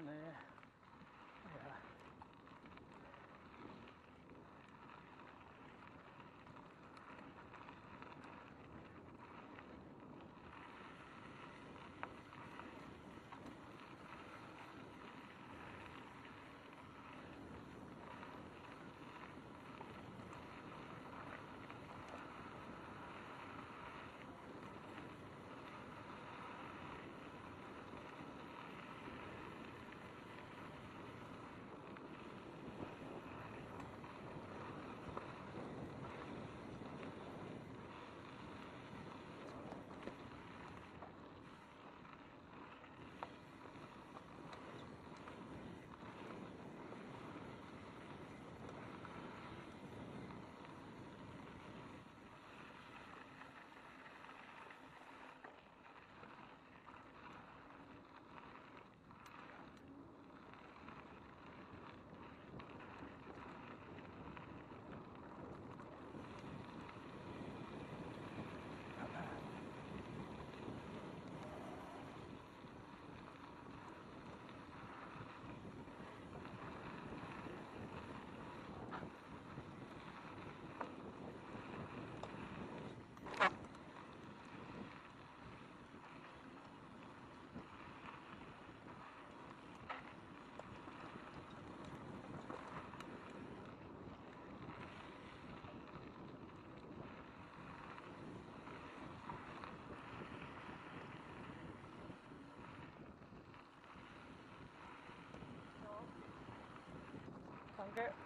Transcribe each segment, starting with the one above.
này Okay.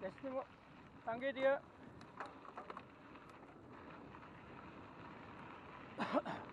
Letzte Danke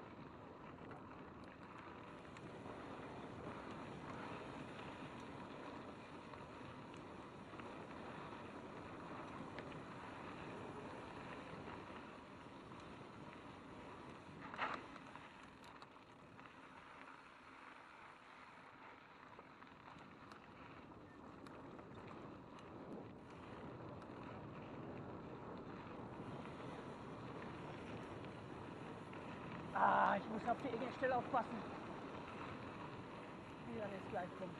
Ah, ich muss auf die enge Stelle aufpassen. Die dann jetzt gleich kommt.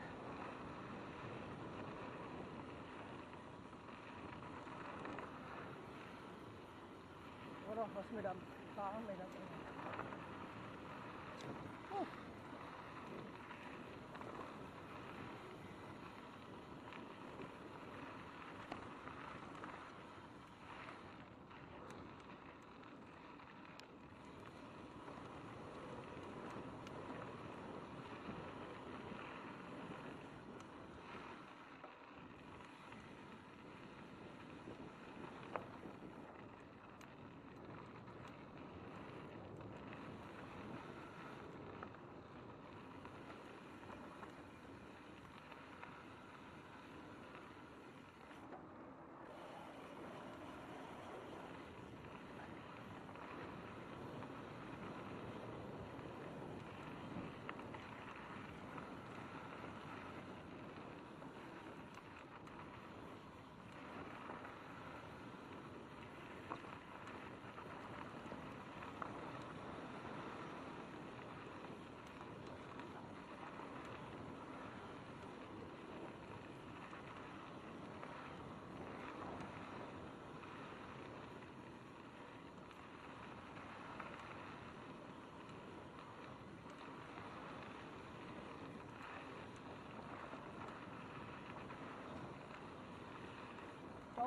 Oder was mit am Parameter drin.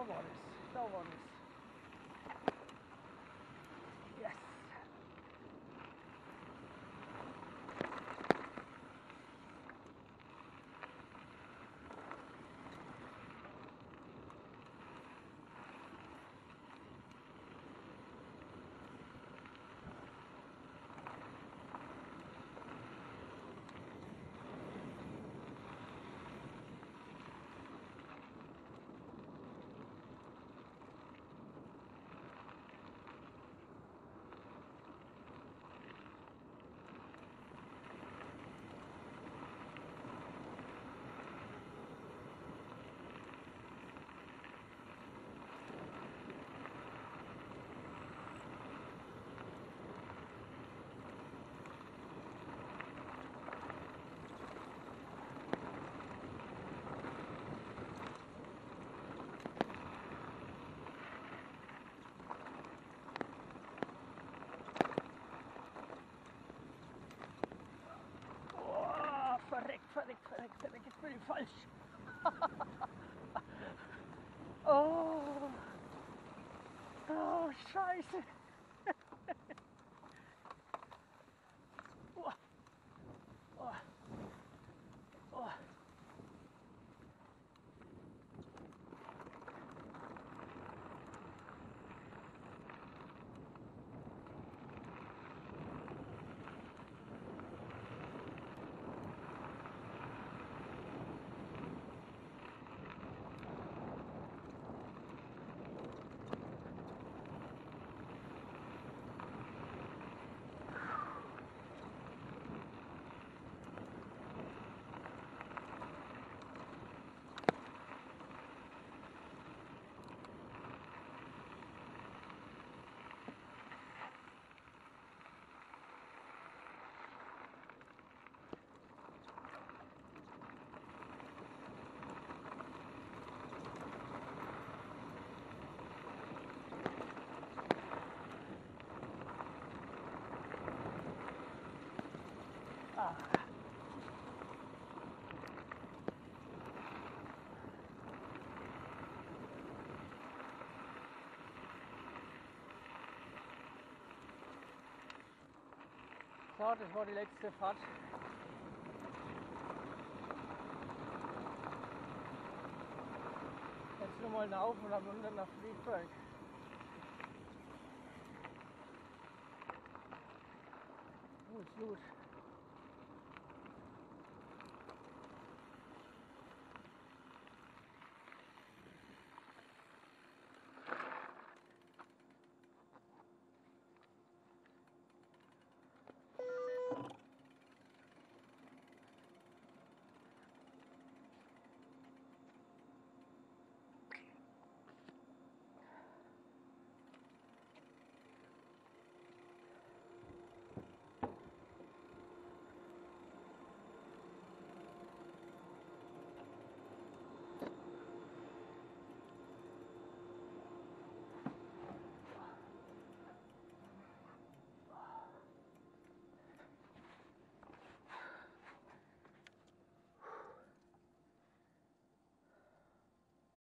Spell bonus. Spell bonus. Der Weg ist völlig falsch. oh. oh, scheiße. oh. Oh. Oh. Ah. So, das war die letzte Fahrt. Jetzt nochmal rauf und dann runter nach Friedberg. Gut, gut.